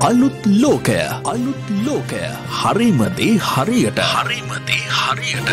අලුත් ලෝකය අලුත් ලෝකය. හරිමදේ හරියට. හරිමදේ හරියට.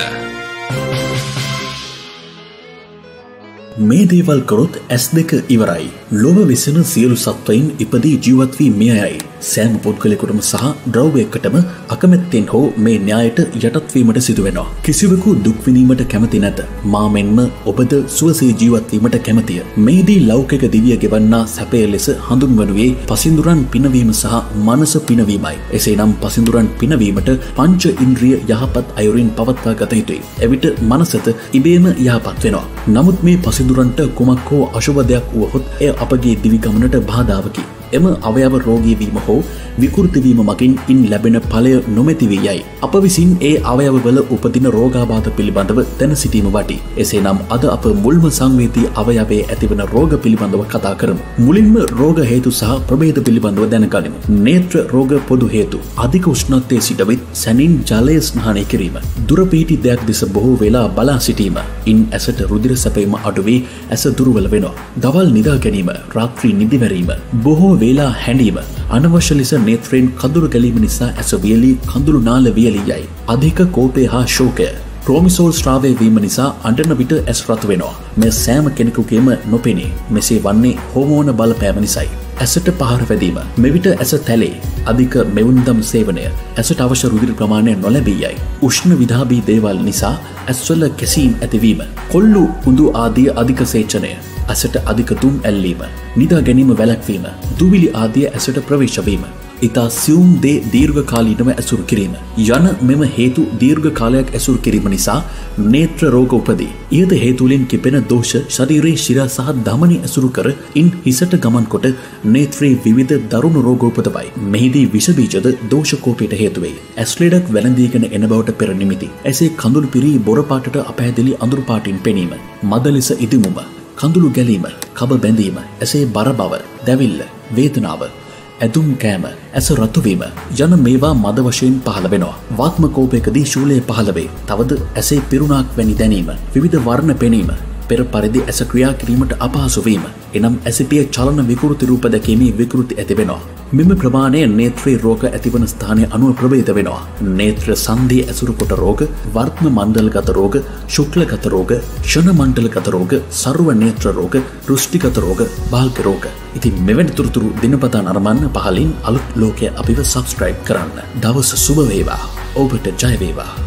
මේ දේවල් කරොත් ඇස් දෙක ඉවරයි. ලොව වෙසෙන සියලු සත්වයින් ඉපදී ජීවත්වී මෙයයි සෑම පුද්ගලෙකුටම සහ ද්‍රව්‍යයකටම අකමැත්තෙන් හෝ මේ න්‍යායට යටත්වීමට සිදුවෙනවා. කිසිවකු දුක්විනීමට කැමති නැත. මාමෙන්ම ඔබද සුවසේ ජීවත්වීමට කැමතිය. මේදී ලෞකික දිවිය ගෙවන්නා සැපය ලෙස හඳුන්වනුවේ පසිදුරන් පිනවීම සහ මනස පිනවීමයි. එසේ නම් පසිදුරන් පිනවීමට පංච ඉන්ද්‍රිය යහපත් අයුරින් පවත්වා ගත යුතුයි. එවිට මනසත ඉබේම යහපත් වෙනවා. නමුත් මේ පසිදුරන්ට කුමක් හෝ අශුභ දෙයක් වුවහොත් එය අපගේ දිවිගමනට බාධාවකි. එම අවයව රෝගීවීම හෝ විකෘතිවීම මකින් ඉන් ලැබෙන පලය නොමැතිවී යයි. අප විසින් ඒ අවයවවල උපදින රෝගාබාධ පිළිබඳව දැන සිටීම වටි. එසේ නම් අද අප මුල්ම සංවේදී අවයවේ ඇතිවන රෝග පිළිබඳව කතා කරමු. මුලින්ම රෝග හේතු සහ ප්‍රබේද පිළිබඳව දැනගනිමු. නේත්‍ර රෝග පොදු හේතු අධික උෂ්ණත්වය සිටවිත් සැනින් ජලය ස්නානය කිරීම. දුරපීටි දෙයක් දෙස බොහෝ වෙලා බලා සිටීම. ඉන් ඇසට රුදිර සැපීම අඩුවේ ඇස දුරුවල වෙනවා. දවල් නිදා ගැනීම රාත්‍රී නිදිවැරීම. බොහෝ වේලා හැඩීම අනවශ්‍ය ලෙස නේත්‍රයෙන් කඳුරු ගැලීම නිසා ඇස වියලී කඳුළු නාල වියලී යයි. අධික කෝපය හා ශෝකය. ප්‍රෝමිසෝල් ශ්‍රාවය වීම නිසා අඩන විට ඇස් රතු වෙනවා. මෙ සෑම කෙනෙකුගේම නොපෙනේ මෙසේ වන්නේ හෝමෝන බල පෑම නිසයි. ඇසට පහර වැදීම මෙවිට ඇස තැලේ අධික මෙවුන්දම් සේවනය ඇසට අවශ්‍ය රුදිර ප්‍රමාණය නොලැබී යයි. උෂ්ණ විධාබී දේවල් නිසා ඇස්වල කැසීම් ඇතිවීම. කොල්ලු හුඳු ආදිය අධික සේචනය ඇසට අධික තුම් ඇල්ලීම නිදා ගැනීම වැලැක්වීම දුවිලි ආදිය ඇසට ප්‍රවේශවීම ඉතා සියුම් දේ දීර්ඝ කාලීනව ඇසුරු කිරීම. යන මෙම හේතු දීර්ඝ කාලයක් ඇසුරු කිරීම නිසා නේත්‍ර රෝග උපදී. ඉහත හේතුලින් කිපෙන දෝෂ ශරීරයේ ශිර සහ දමනි ඇසුරු කර ඉන් හිසට ගමන් කොට නේත්‍රයේ විවිධ දරුණු රෝගෝපතබයි. මෙහිදී විෂබීජද දෝෂකෝපයට හේතුවෙයි. ඇස්ලෙඩක් වැළඳීගෙන එන බවට පෙර නිමිති. ඇසේ කඳුළු පිරී බොරපාටට අපහැදිලි අඳුරුපාටින් පෙනීම. මද ලෙස ඉදිමුම. කඳුළු ගැලීම කබ බැඳීම ඇසේ බර බව දැවිල්ල වේදනාව ඇදුම් කෑම ඇස රතුවීම යන මේවා මද වශයෙන් පහළ වෙනවා. වාත්මකෝපයකදී ශූලය පහළවේ. තවද ඇසේ පිරුණක් වැනි දැනීම. විවිධ වර්ණ පෙනීම. පෙර පරිදි ඇස ක්‍රියා කිරීමට අපහසුවීම. එනම් ඇසිපිය චලන විකෘති රූප දැකීමේ විකෘති ඇතිවෙනවා. මෙම ප්‍රමාණය නේත්‍රී රෝග ඇතිවන ස්ථානය අනුව ප්‍රභේද වෙනවා. නේත්‍ර සන්දී ඇසුරුකොට රෝග වර්ත්ම මණ්ඩල්ගත රෝග ශුක්ලගත රෝග ෂණ මණ්ඩලගත රෝග සරුව නේත්‍ර රෝග ෘෂ්ටිගත රෝග බාල්ක රෝග. ඉතින් මෙවැනි තුරතුරු දිනපතා නරමන්න පහලින් අලුත් ලෝකය අපිව සබස්ක්‍රයිබ් කරන්න. දවස සුභවේවා ඔබට ජයවේවා.